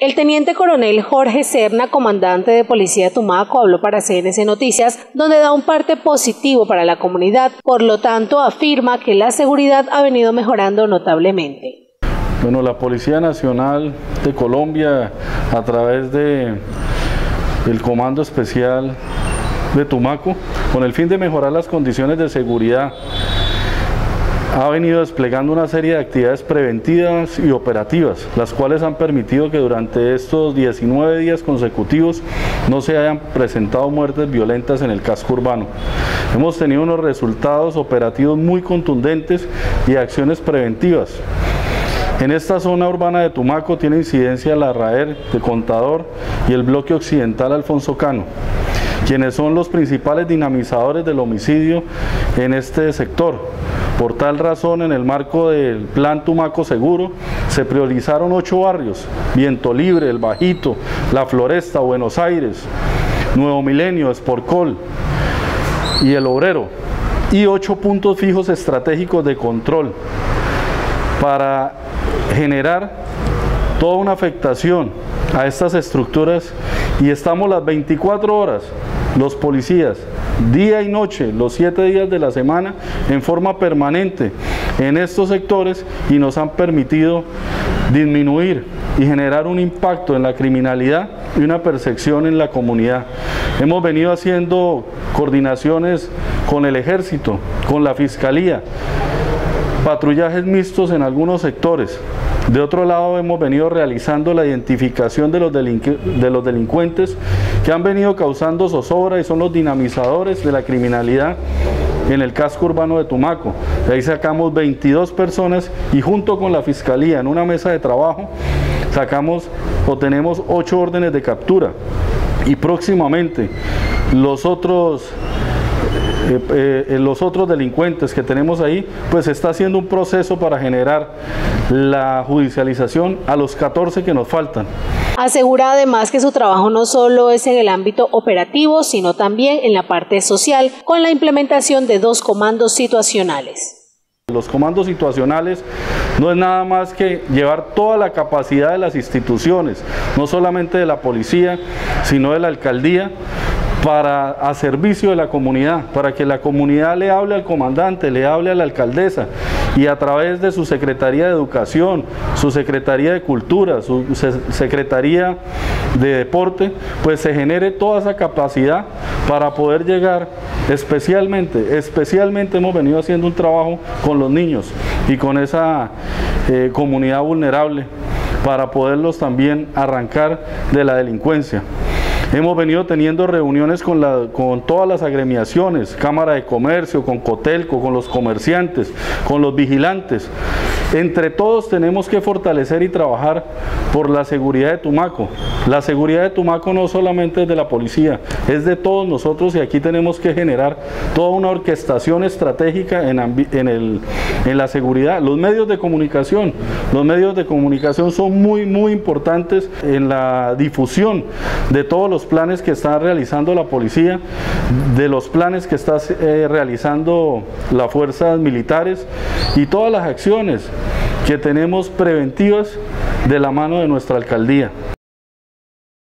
El teniente coronel Jorge Serna, comandante de Policía de Tumaco, habló para CNC Noticias, donde da un parte positivo para la comunidad. Por lo tanto, afirma que la seguridad ha venido mejorando notablemente. Bueno, la Policía Nacional de Colombia, a través de el Comando Especial de Tumaco, con el fin de mejorar las condiciones de seguridad ha venido desplegando una serie de actividades preventivas y operativas, las cuales han permitido que durante estos 19 días consecutivos no se hayan presentado muertes violentas en el casco urbano. Hemos tenido unos resultados operativos muy contundentes y acciones preventivas. En esta zona urbana de Tumaco tiene incidencia la RAER de Contador y el bloque occidental Alfonso Cano quienes son los principales dinamizadores del homicidio en este sector. Por tal razón, en el marco del Plan Tumaco Seguro, se priorizaron ocho barrios, Viento Libre, El Bajito, La Floresta, Buenos Aires, Nuevo Milenio, Esporcol y El Obrero, y ocho puntos fijos estratégicos de control para generar toda una afectación a estas estructuras. Y estamos las 24 horas los policías día y noche, los siete días de la semana, en forma permanente en estos sectores y nos han permitido disminuir y generar un impacto en la criminalidad y una percepción en la comunidad. Hemos venido haciendo coordinaciones con el ejército, con la fiscalía, patrullajes mixtos en algunos sectores, de otro lado, hemos venido realizando la identificación de los, de los delincuentes que han venido causando zozobra y son los dinamizadores de la criminalidad en el casco urbano de Tumaco. De ahí sacamos 22 personas y junto con la Fiscalía en una mesa de trabajo sacamos o tenemos 8 órdenes de captura y próximamente los otros eh, eh, los otros delincuentes que tenemos ahí, pues está haciendo un proceso para generar la judicialización a los 14 que nos faltan. Asegura además que su trabajo no solo es en el ámbito operativo, sino también en la parte social, con la implementación de dos comandos situacionales. Los comandos situacionales no es nada más que llevar toda la capacidad de las instituciones, no solamente de la policía, sino de la alcaldía, para a servicio de la comunidad, para que la comunidad le hable al comandante, le hable a la alcaldesa y a través de su Secretaría de Educación, su Secretaría de Cultura, su Secretaría de Deporte, pues se genere toda esa capacidad para poder llegar especialmente, especialmente hemos venido haciendo un trabajo con los niños y con esa eh, comunidad vulnerable para poderlos también arrancar de la delincuencia. Hemos venido teniendo reuniones con, todas las agremiaciones, Cámara de Comercio, con Cotelco, con los comerciantes, con los vigilantes. Entre todos tenemos que fortalecer y trabajar por la seguridad de Tumaco. La seguridad de Tumaco no solamente es de la policía, es de todos nosotros y aquí tenemos que generar toda una orquestación estratégica en, en, la seguridad. Los medios de comunicación, los medios de comunicación son muy, muy importantes en la difusión de todos los planes que está realizando la policía, de los planes que está eh, realizando las fuerzas militares y todas las acciones que tenemos preventivas de la mano de nuestra alcaldía.